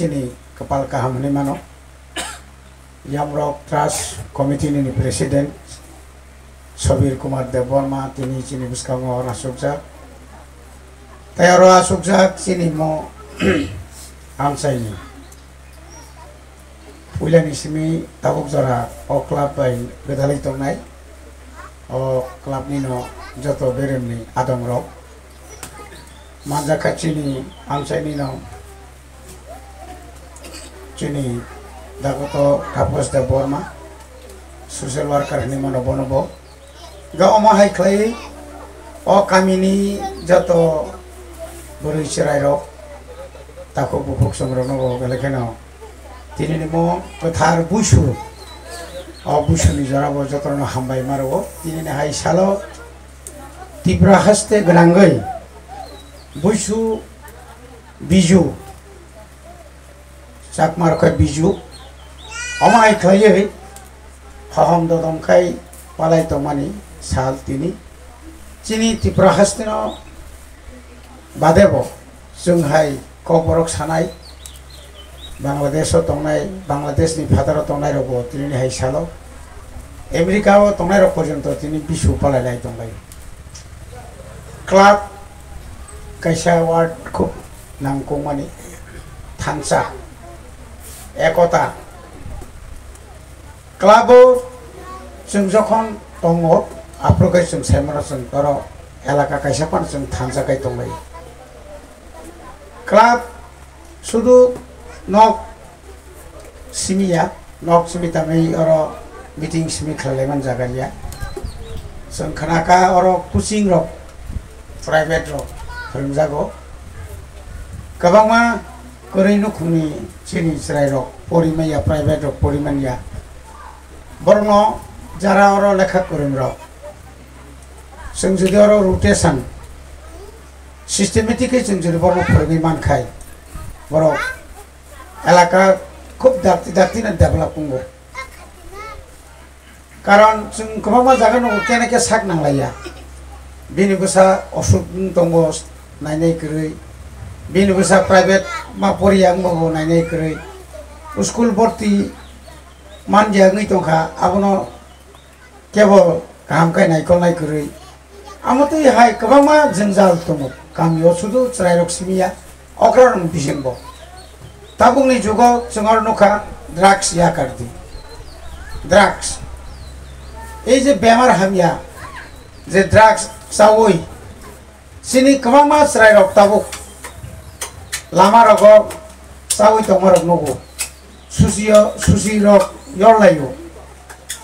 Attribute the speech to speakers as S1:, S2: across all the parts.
S1: ini kepala kapal kahamni mano yamrok trust committee ni president Sobir Kumar Deborma ini ini buska mau orang suksa. Tayaro sukses sini mo amsai ni ulan ismi tabuk jara o oh, club bai bedali tongnai o oh, club ni no joto berem ni adong rok manja kacini angsa ini no চিনি দাগত কাপস দেব Varma social worker হিনি মনো বনব গাও মাহাই খাই অ কামিনি যত বরি চেরাই রক তাকে বুকুক সংগ্রহ নব বেলেখেন তিনি নিম কথার বুসু অ বুসুনি জরাব যতন হামবাই মারব তিনি হাই সাল তীব্র হাসতে গোনাঙ্গই বুসু বিজু চাকমার খয় বিজু অমাই খাইয়ে হহম দদমখাই পালাই তমানি সাল তিনি চিনি তীব্র হাস্তিন বাদেব जोंहाय कबरक सानाय बांलादेशआव दंनाय बांलादेशनि फादाराव दंनाय रग दिनैनि हाइसालाव आमेरिकायाव दंनाय रग पर्यन्त दिनै बिसु पालायनाय दंलायो क्लाब kaisa word খুব নামগৌমানি থানসা একতা ক্লাবও जों যখন দङ আপ্রকাই जों সাইমনা जों দর এলাকা কাইসা পান जों থানজাকাই দংলাই ক্লাব শুধু নক সিমিয়া নক সিমি তামি অর মিটিং সিমি খেলাইমান জাগালিয়া जों খানাকা অর কোচিং রক প্রাইভেট রক হরমজাগো गोबां मा ओरैनो खुनि सिनि स्राय रक परिमाया प्राइभेट रक परिमानिया बरन जारा अर लेखा करों र जों जुदि अर रटेसन सिस्टेमेटिकै जों जुदि बरन फोरोङै मानखाय बर এলাকা খুব দাক্তি দাক্তিना ডেভেলপ করব কারণ जों गोबां मा जागोन दङ केनेके साक नांलाया बेनि गोसा असुख दङ नायनाय गोरै bini busa private ma poriang mogo nai nai kerei uskul borti man jang ngi tongka abono kebo kaham kai nai kol nai kerei আমাতে হাই কবামা জঞ্জাল তম কামিও শুধু চরাইরক সিমিয়া অগ্রণ বিশেম্ব তাবুংনি যুগ চঙর নখা ড্রাগস ইয়া কাটদি ড্রাগস এই যে বেমার হামিয়া যে ড্রাগস চাওই সিনি কবামা চরাইরক তাবুক lama rok sawi tong rok nogo susi susi rok yor layo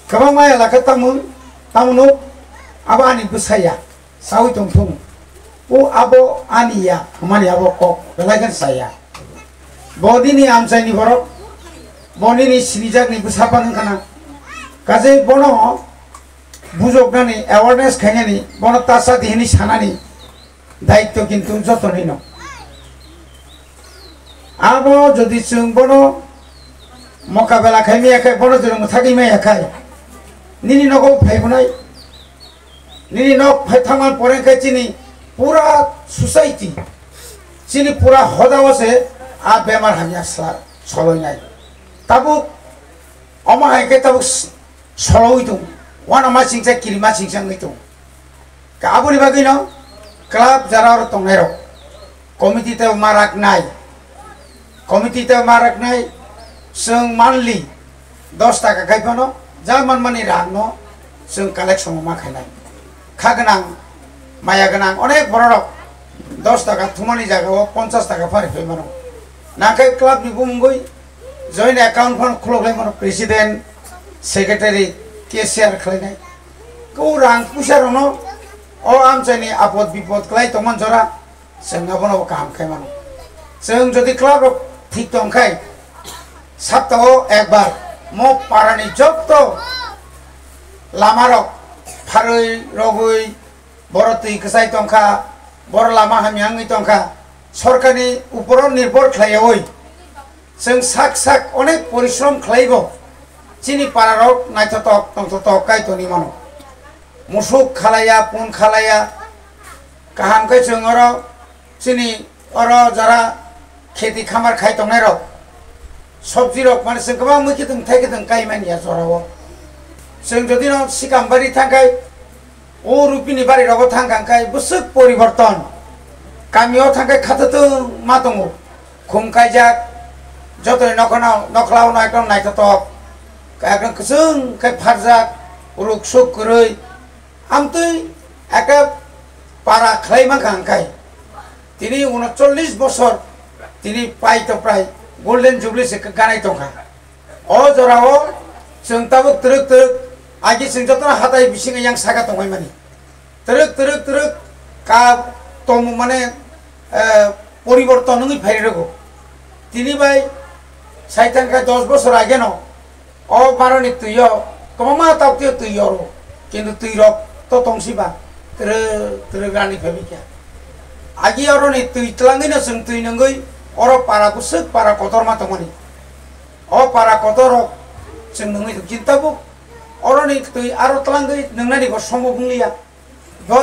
S1: kabang maya laka tamu tamu no abo ani busaya sawi tong tong o abo ani ya mani abo kok belagan saya bodi ni amsai ni borok bodi ni sinijak ni busapan kana kaze bono বুঝক না নি awareness খেঙে নি বনতার সাথে হিনি সানা নি দায়িত্ব কিন্তু যত্নহীন আবো যদি চুং বন, মোকাবেলা খাই মেয়ে খাই বড় জন থাকি মেয়ে খাই। নিনি নগো ফাইবনাই নিনি নগ ফাইথামান পরে খাই চিনি, পুরা সোসাইটি। চিনি পুরা হদা আছে আর বেমার হামি আসলার সলই নাই। তাবু অমা অমাহাইকে তাবু সলই তো ওয়ান আমা সিংসা কিরিমা সিংসাং দু আবুরি বাকি ন ক্লাব যারা আর তংনাই কমিটিতে মারাক নাই। manli 10 টাকা খাইপানো যা মান মানি রাখনো जों কালেকশন মা খাইনাই খা গোনাं মায়া গোনাं অনেক বড় রক দশ টাকা থুমানি জায়গাও পঞ্চাশ টাকা ফারি ফেমানো নাকাই ক্লাবনি বুমগই জয়েন্ট অ্যাকাউন্ট ফান্ড খুলগলাই মানো প্রেসিডেন্ট সেক্রেটারি केसियार खालायनाय गौ रां फैसारनो अ आमचाइनि आपद बिपद खालाय तमान जरा जोंनाबो गाहाम खायमानो जों যদি क्लाब ঠিক তংখাই সপ্তাহ একবার। মো পারানি যত লামারক ফারৈ রগুই বড় তুই কসাই তংখা বড় লামা হামিয়াঙ্গি তংখা সরকারি উপর নির্ভর খাইয়া ওই। जों साक साक अनेक परिश्रम खालायगौ चिनि নাইথতক नायथथक नंथथक गायथ'नि মুসুক मुसुक खालाया पुन खालाया काहामखै অর যারা अर जारा खेती खामार खाई तंगने रहो सब्जी रख माने जों गोबां मैखिदों थाइखिदों गायमानिया जरावो जों जुदि न सिगांबारि थांखाय ও রুপিনি বাড়ির অব থাকাঙ্কাই বুসুক পরিবর্তন। কামিও থাকায় খাতে তো মাতঙ্গ খুমকাই যাক, যতই নখনাও নখলাও না একদম নাই তো একদম কিছুং খাই ফারজাক রুক সুখ করই আমতুই একটা পাড়া খেলাই মাখাঙ্কাই তিনি উনচল্লিশ বছর তিনি পাই তো প্রায় গোল্ডেন জুবলি সেকে গানাই তঙ্কা অ জরাও जों दाबो त्रुक त्रुक आगि जोंजातना हाथाय बिसिङै आं सागा दंबाय माने त्रुक त्रुक त्रुक का तम माने परिवर्तन नङै फाइरेगो তিনি ভাই সাইতানকা দশ বছর আগে ন অ বারণি তুই কমা তাপ্তীয় তুই অর কিন্তু তুই রক তো তংসিবা ত্রু ত্রু গানি ফেবিকা আগে অরণি তুই তলাঙ্গিনা जों তুই नंगै oro para busuk para kotor matomoni o para kotor o sing nungi cinta bu oro ni tui aro telang ke neng nadi ko sombo di kosomo bunglia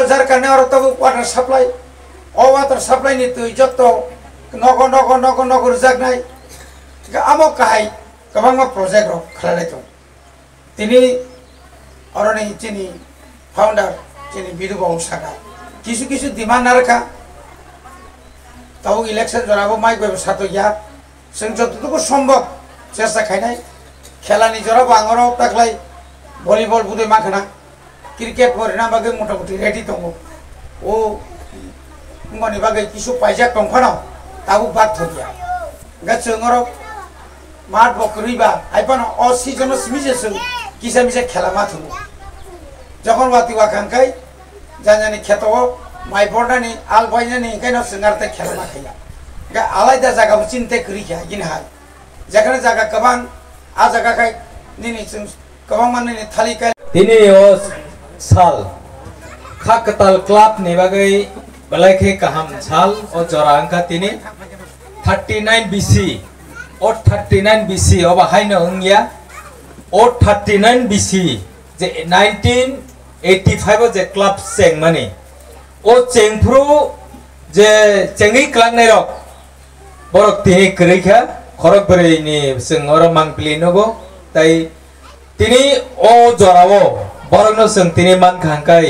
S1: zar kane oro tabu water supply o water supply ni tui joto nogo nogo nogo nogo rujak nai ka amo kahai kabanga project ro khalale tu tini oro ni cini founder cini bidu bong saka kisu kisu demand না রাখা তাও election জনাবো mic ব্যবস্থা তো ইয়াত जों যতটুকু সম্ভব চেষ্টা খাই নাই। খেলা নিজরা বাঙরাও তাকলাই ভলিবল বুদে মাখানা ক্রিকেট পরে না বাকি মোটামুটি রেডি তো ও মানে বাকি কিছু পাইজা দंफानाव তাও বাদ থিয়া गा जोंर মাঠ বকরিবা আইপান অ সিজন সিমিজে কিসে মিশে খেলা মাথব যখন বাতি ওয়াখানকাই জানি জানি খেত माइफोटानि आल बायनानै ओंखायनो सोंगारते खेलामाखैया ओंखाय आलायदा जायगाबो चिन्ते करिखा इनहाय যেখানে জায়গা गोबां आ जायगाखाय दिनै जों गोबां माने थालिखाय
S2: दिनै साल खाकताल क्लाबनि बागै बेलायखे गाहाम साल अ जरा ओंखा दिनै थार्टि नाइन बिसि अ थार्टि नाइन बिसि अ बाहायनो ओंया अ थार्टि नाइन बिसि যে নাইনটিন এইটি ফাইভত যে ক্লাব চেং মানে ও চেংফ্রু যে চেঙ্গি ক্লাংনাই রক বরক তিনি ক্রেখা খরক বেরেইনি সঙ্গর মাংপিলি নগো তাই তিনি ও জরাও বরক সঙ্গ তিনি মান খাঙ্কাই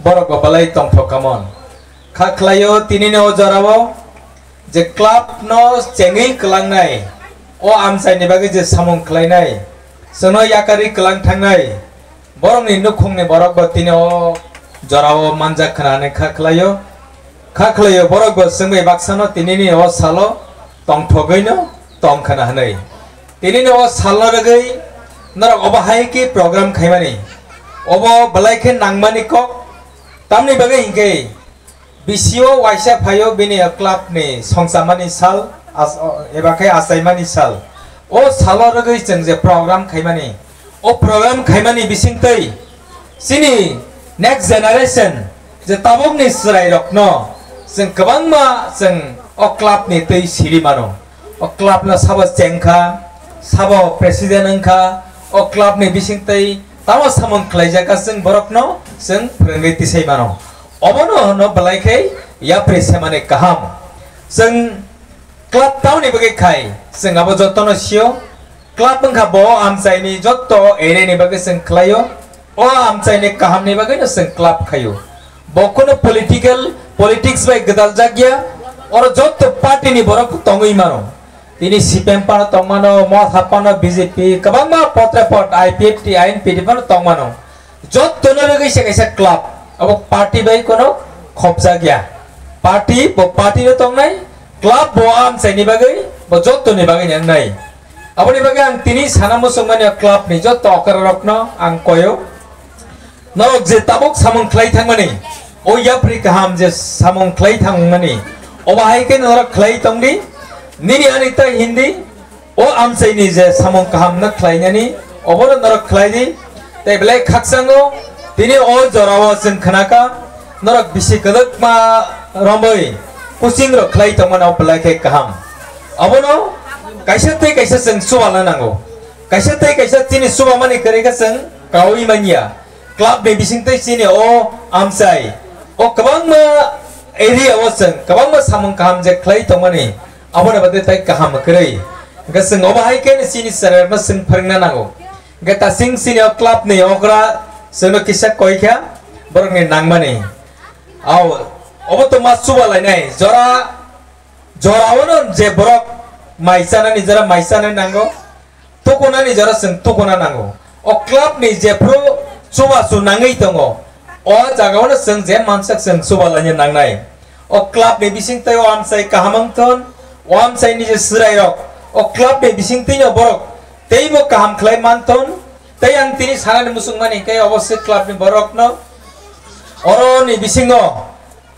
S2: বরক গপালাই তংফ কামন খাখলাইও তিনি ও জরাও যে ক্লাব ন চেঙ্গি ক্লাংনাই ও আমসাইনি বাকি যে সামং খ্লাইনাই সঙ্গ ইয়াকারি ক্লাং থাংনাই বরং নিন্দু খুংনি বরক বা তিনি ও জরাও মানজা খানে খাখলাইও খাখলাইও বরক সঙ্গে বাক্সানো তিনি ও সালো টংঠগৈন টংখানা হই তিনি ও সালো রগৈ নরক অবহাইকে প্রোগ্রাম খাইমানি। অব বলাইকে নাংমানি কক তামনি বাগে হিংকে। বিসিও ওয়াইসা ফাইও বিনি ক্লাবনি সংসামানি সাল এবাকে আসাইমানি সাল। ও সালো রগৈ চেং যে প্রোগ্রাম খাইমানি। ও প্রোগ্রাম খাইমানি বিসিংতৈ সিনি next generation 이제 따봉니 스라이럭너 슨 그방마 슨 어클랍니 뜨이 시리마노 어클랍너 사버 쟁카 사버 프레시덴은카 어클랍니 비싱 뜨이 তামা সামন ক্লাইজাকা সং বরকন সং প্রণীতি সেই মানো অবন হন বলাইখাই ইয়া প্রেসে মানে কাহাম সং ক্লাব টাউনি বগে খাই সং আবো যত্ন সিও ক্লাব বংখা ব আমসাইনি যত্ত এরেনি বগে সং ক্লাইও ઓ આમ ચાઈને કામની બાગે ને સંકલ્પ ખાયો બકોને પોલિટિકલ પોલિટિક્સ બાય ગદલ જાગ્યા ઓર જોત પાર્ટી ની બરક તંગઈ મારો তিনি সিপিএম পান তংমানো মত হাপানো বিজেপি কবাং মা, পত্রে পট আইপিএফ টি আইন পিডি পান তংমানো যত তনরে গইছে গেছে ক্লাব। অব পার্টি বাই কোনো খবজা গিয়া পার্টি, ব পার্টি তং নাই, ক্লাব, ব, আম চাইনি বাগৈ ব, যত তনি বাগৈ নাই। আপনি বাগে আং তিনি সানামো সমনে ক্লাব নি, যত অকার রকন আং কয়ো। नरक जे ताबक सामं ख्लाय थांमानि ओ याप्रि काहाम जे सामं ख्लाय थांमानि अबाहायके नरक ख्लाय तंगदि nini anita hindi o amsai ni je samong kaham na khlainani oboro norok khlaini tai belai khaksango tini o jorawo sing khanaka norok bisi kadak ma rombai kusing ro khlai tamana belai ke kaham abono kaisa tai kaisa sing suwala nango kaisa tai kaisa tini suwa mani karega sing kawi mania Club be bising tai sini o amsai o kabang ma area o sing kabang ma samong kaham je khlai tamani abona bade tai kaham krai ga sing oba hai ken sini sarar ma sing pharngna nango ga ta sing sini club ni ogra sono kisa koi kya borok ni nangmani aw obo to mas suba lai nai jora jora wono je borok maisana ni jara maisana nango tokona ni jara sing tokona nango o club ni je pro suba su nangai tongo. O jaga ona seng je mansak seng suba lanya nangnai o club ne bising tayo am sai kahamang ton o am sai ni je sirai rok. O club ne bising tino borok. Tei bo kaham khlai man ton tei ang tini sangan musung mani o obosye club ni borok no. Oro ni bising no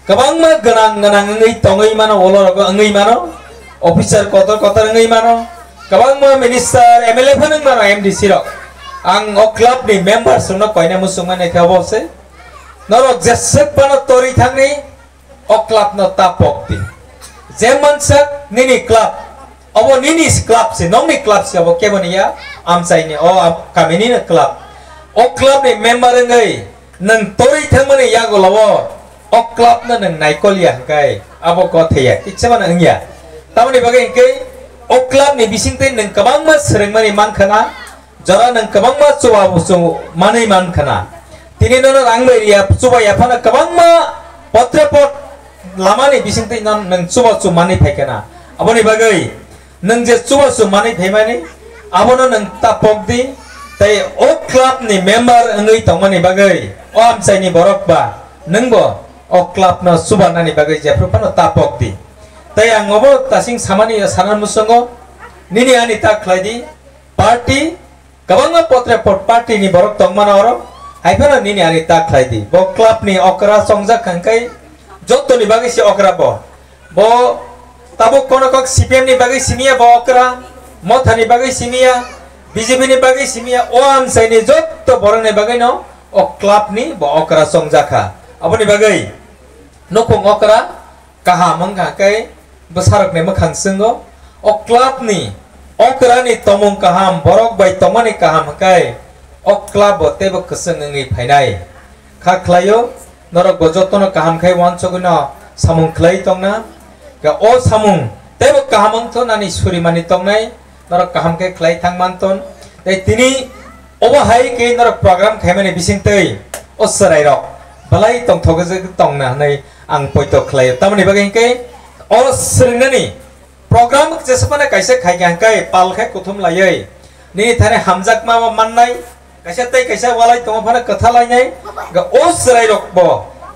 S2: kabang ma ganang ganang ngai tongai mana olo rok ngai mana, officer kotor kotor ngai mana, kabang ma minister mla phanang mana mdc rok. ang o club ni member sun na koy na koina musungan ekha bose jessek pa na tori thang ni o club na tapok ti zeman sa nini no tapokti যেমন সক নিনি club অব নিনি club সে নংনি club সে অব কেমন ইয়া আমসাইনি ও কামিনি ক্লাব ও ক্লাব নি member ngay nang tori thangmani yagolawo o club na nang naikol ya kay abo ko theya kichama ang ya tamani bagai kai o club ni bisingte nang kabang ma serengmani mangkhana jara nang kabangma suwa musu mani man khana. Tini nana rangbe ya suwa ya phana kabangma potre pot lamani bising tin nan nang suwa su mani phekena aboni bagai nang je suwa su mani phemani abono nang tapok di tai o club ni member ngai tongmani bagai o am sai ni borok ba nang bo o club na suwa nani bagai je phana tapok di tai angobo tasing samani ya sanan musungo nini ani tak lagi, party governor ಪೋತ್ರೆ ಪೊಟ್ಪಾಟಿ ನೀ ಬರೋಕ್ ತಮ್ಮನವರು ಐಫರ ನೀನು ಯಾರಿ ದಾಖಲಾ ಇದ್ದಿ ಬೊ clap ನೀ ಅಕರ ಸಂಜ ಕಂಕೈ ಜೊತ್ತು ನಿ ಬಗ್ಗೆ ಸಿ ಅಕರ ಬೊ ಬೊ ತಬು ಕೋಣ ಕಕ್ ಸಿ ಪಿ ಎಂ ನಿ ಬಗ್ಗೆ ಸಿಮಿಯಾ ಬೊ ಅಕರ ಮೊಥ ನಿ ಬಗ್ಗೆ ಸಿಮಿಯಾ ಬಿಜೆಪಿ ನಿ ಬಗ್ಗೆ ಸಿಮಿಯಾ ಓ ಆಮ್ ಸೈ ನಿ ಜೊತ್ತು ಬರನೆ ಬಗ್ಗೆ ನೋ ಅ ಕ್ಲಾಪ್ ನಿ ಬೊ ಅಕರ ಸಂಜ ಕಾ ಅಬನಿ ಬಗ್ಗೆ ನೋಕು ಅಕರ ಕಹಾ ಮಂಗಾ ಕೈ ಬಸಾರಕ್ ನೆ ಮಖಾನ್ ಸಿಂಗೋ ಅ ಕ್ಲಾಪ್ ನಿ okra ni tomong kaham borok bai tomani kaham kai o club bo tebo keseng ngi phainai kha khlayo norok bo jotto kaham khai wan samung khlai tongna ga o samung tebo kahamang to nani suri mani tongnai nara kaham ke klai thang manton dai tini oba hai ke nara program khaimani bising tei o sarai rok balai tong thoga je tong ang poito klai tamani bagai ke o srinani program जैसे कैसे खाई पाल खाई कुथुम लाइए। नहीं थाने हमजाक मा मान्नाय कैसे तै कैसे वालाय तुम फाने कथा लाइनाय ग, ओ सराय रखबो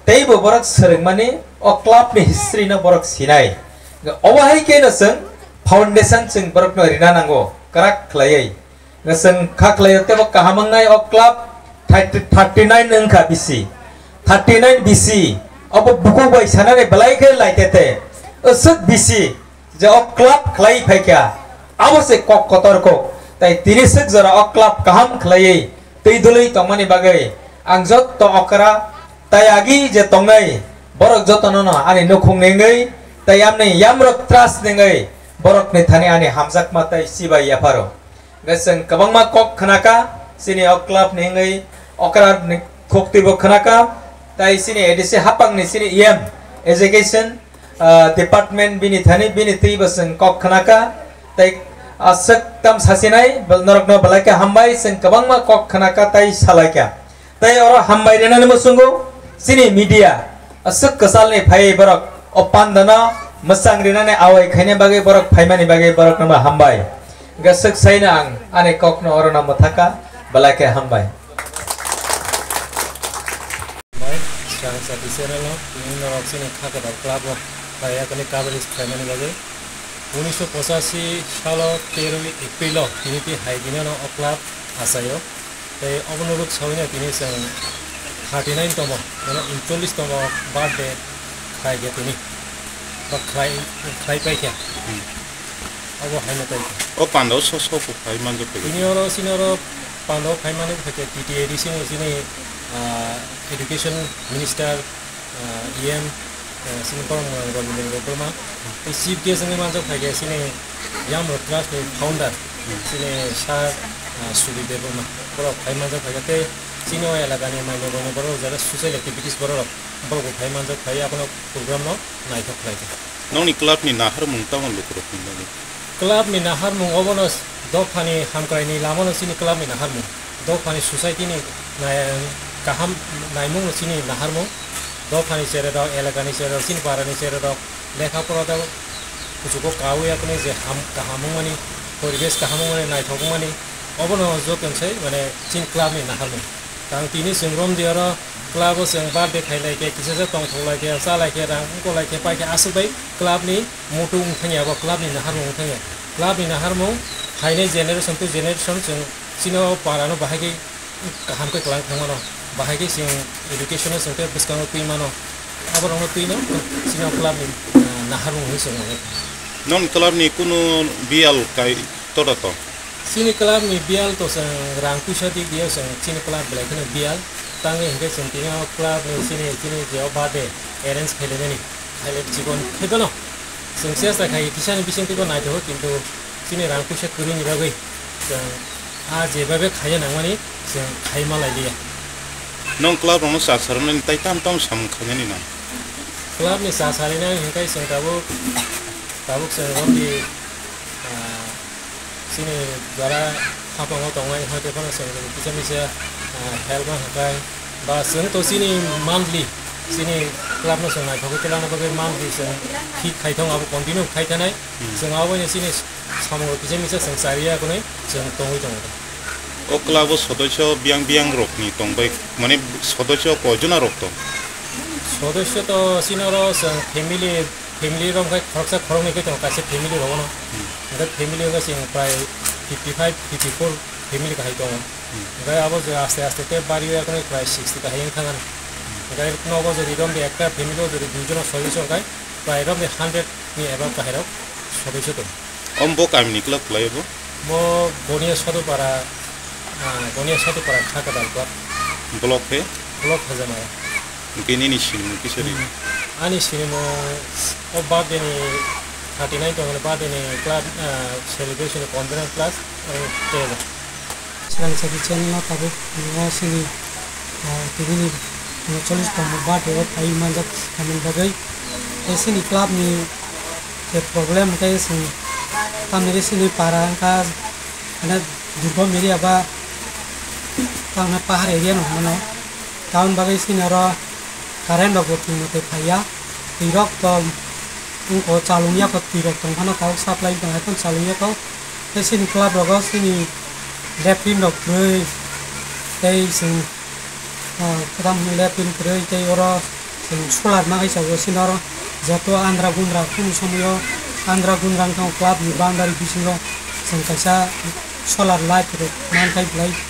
S2: तै बबरक सरंग माने ओ क्लब मे हिस्ट्री न बरक सिनाय ग ओबाहाय के न सं फाउंडेशन सं बरक न रिना नांगो, करक खलाय ग सं खा खलाय ते ब कहा मंगाय ओ क्लब যে অক্লাব খেলাই ফাইকা অবশ্যই কক কতর্ক তাই তিরিশ জরা অক্লাব কাহাম খেলাই তৈ দলই তমানি বাগাই। আং যত অকরা তাই আগি যে তঙ্গাই বরক যত ন আনি নখুং নেই তাই আমনি ইয়ামরক ত্রাস নেই বরক নে থানে আনি হামজাক মা তাই সিবাই এফারো গেছেন কবংমা কক খনাকা। সিনি অক্লাব নেই অকরা খোক খনাকা। তাই সিনি এডিসি হাপাং নে সিনি yam. Education Uh, department bini thani bini tibasen kok khanaka tai asak tam sasinai belnorok narakno balaka hambai sen kabangma kok khanaka tai salaka tai ora hambai renan musungu sini media asak kasalne phai barak opandana masang renane awai khaine bagai barak phaimani bagai barak nama hambai. Gasak sainang ane kok no ora nama thaka hambai.
S3: Sekarang saya bicara ini nggak sini kakak dan. বা এয়াকালি কাবাডী খেলমেলি লাগে ঊনৈছশ পঁচাশী চনত তেৰ এপ্ৰিলত তিনিটি হাইগিনিয়ন অক্লাব আছায় এই অৱনুৰূপ সবিনে তিনি thirty thirty নাইনতম মানে উনচল্লিশতম বাৰ্থডে খাই গে তিনি। বা খাই খাই পাইছা
S4: সিনিয়ৰ
S3: চিনিয়ৰ পাণ্ডৱ ফাইমানে থাকে। T T ADC education minister E M sini pernah ngobrol dengan dokter mah. Di sini kita sini macam apa? Di sini yang berkelas ni founder, sini saya studi dulu mah. Kalau kayak macam apa? Jadi sini orang yang lagi main dulu mah. Kalau jadi susah aktiviti sebab orang, kalau kayak macam apa? Jadi apa nak program mah? Naik tak lagi.
S4: Nau ni kelab ni nahar muntah mah lupa rupanya.
S3: Kelab ni nahar mung awal nas dokhan ni hamkan ni lama nasi ni kelab ni nahar mung dokhan ni susah ini naik kaham naik mung nasi ni nahar mung. मुं दफानि सेरेदाव एलाकानि सेरेदाव सिनि पारानि सेरेदाव लेखा फरादाव कुचुको कावे अपने जे हाम गाहामुं मानि परिबेस गाहामुं मानि नायथक मानि अबनो जतनसै माने सिन क्लाब नि नाहार मुं तां तिनि संग्रम दियार क्लाब जों बार्थडे खाइलायके किसेसे टंथलायके जालायके रां गलायके पाइके आसुबाय क्लाब नि मुटु उंथाङियाबो क्लाब नि नाहार मुं उंथाङिया क्लाब नि नाहार मुं हाइने जेनेरेसन टु जेनेरेसन जों सिनो पारानो bahagi sing education sing te biskang kui mano abar ono kui no sing club nahar mo hiso mo
S4: non club ni kuno bial kai todo to
S3: sini club ni bial to sang rangku shadi dia sang sini club black no bial tangi hige sing tinga club ni sini sini jeo bade errands khele ni khele jibon khebo no sing sia sa khai kisan bising ko na jo kintu sini rangku shad kurung ni bagai sang আজ এভাবে খাইয়ে নামানি Khaimah লাগিয়া
S4: Nong kelar nong sasaran ini tadi tam tam sama kaya ni nang.
S3: Kelar ni sasaran ini yang kaya sih tahu tahu sebab di sini jara apa ngau tahu ngai hati panas sebab itu sih misalnya helma kaya bahasa itu sini monthly sini kelar nong sengai kalau kelar nong kaya monthly sih kita kaya tahu ngau continue kaya tanai sengau ini sini sama itu sih misalnya sengsaria kau nih sengtong itu nih.
S4: অক্লাবৰ সদস্য বিয়াং বিয়াং ৰপনি তং by মানে সদস্য কজনা ৰপ্ত
S3: সদস্য তো চিনৰ family ফেমিলিৰ ৰং খৰচা খৰম নেকি তেওঁ কাছে ফেমিলি হ'ব ন ফেমিলি হৈ গৈছে প্ৰায় fifty five fifty four family কাহি তো এতিয়া আব আস্তে আস্তে তে বাঢ়ি আপুনি প্ৰায় চিক্সটি কাহি থাকে এতিয়া কোনো হ'ব যদি ৰম একটা ফেমিলিও যদি দুজনৰ সদস্য গাই প্ৰায় ৰম দিয়ে নি এবাৰ কাহে ৰক সদস্য তো
S4: অম্ব কাম নিকলাব
S3: মই বনিয়া সদৌ গনিয়ার সাথে পড়া ঢাকা দালপাত
S4: ব্লক হে?
S3: ব্লক হে জানা
S4: গেনি নিছিল কিসেরি
S3: আনি সিনেম ও বাদেনি থার্টি নাইন তো মানে বাদেনি ক্লাব সেলিব্রেশন পনেরো ক্লাস টেন
S5: সেখানে সাথে চেন তবে সিনি তিনি চল্লিশ তম বাটে ও তাই মানজাত কামিন বাগাই এসিনি ক্লাবনি প্রবলেম তাই এসিনি তামনি এসিনি পারা কাজ মানে দুর্গম এরিয়া বা pang pahar area no mano? Taun bagai sini ro karen dok paya tirok to ungko calungnya ke tirok tong mana kau supply tong haton calungnya kau te sini klub dok sini lepin dok grei te sing kedam lepin grei te oro sing sulat makai sawo sini ro jatuh andra gundra kum semuyo andra gundra tong klub di bandar di sini ro sing kaisa solar light dok mantai light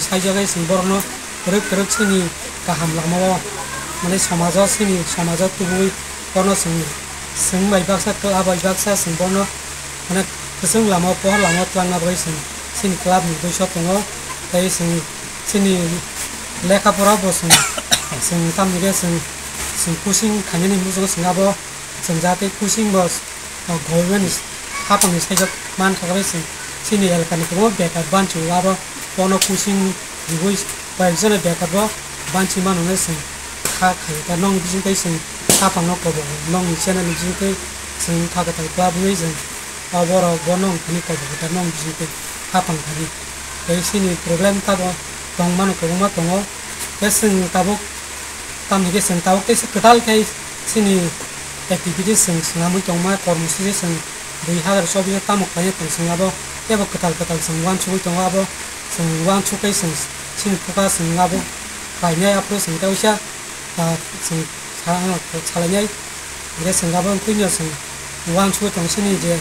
S5: साइजाखै जों बरनो गोरोब गोरोब सिनि गाहाम लामाव माने समाजाव सिनि समाजाव तुबुय बरनो जों जों बायबाक्सा क्लाब बायबाक्सा जों बरनो माने गोजों लामाव पहर लामाव थांना बै जों सिनि क्लाबनि बैसोआव दङ दायो जों सिनि लेखाफोरावबो जों जों तामनिगे जों जों कुसिं खायनायनि मुजों जोंहाबो जों जाहाथे कुसिंबो गभर्नमेन्ट हापांनि साइजाव मान थाखाय जों सिनि pono kusing rigoi paisana beka bo banchi manu ne sing kha khai ta nong bijing kai sing kha pang no kobo nong chena ni jing kai sing kha ka ta ba bu ne sing ba bo ro bo nong ni kobo ta nong bijing kai kha pang ka ni kai sin ni problem ta bo tong manu kobo ma tongo kesing ta bo tam ni kesing ta bo kai kedal kai sin ni activity sing singamu tong ma kormusi sing 2024 tamok kai tong singabo ebo kedal kedal sing wan chuwi tong abo sungguang chukai sung chin puka sung ngabu bainai apu sung tau sya sung sarang salanyai 이래 생각은 꾸며 sung 우왕추 정신이 이제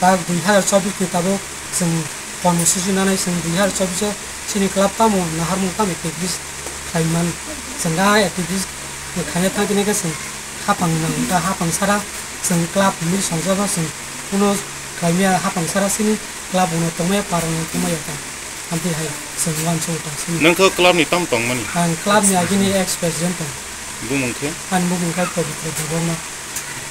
S5: 딱 위하여 접이 그다고 sung 권우 수준하는 sung 위하여 접이서 신이 클랍다모 나하르몽감 에피비스 가이만 생각 에피비스 가냐 타기네가 sung 하방낭다 하방사라 sung 클랍 미 성적은 sung 우노 가이미야 하방사라 신이 클랍 우노 동에 바로 동에 약간 ambil hai sewan so ta sin
S4: nang ko club ni tam tong mani
S5: han club ni agini ex president
S4: bumung ke
S5: han bumung ka ko bitre boma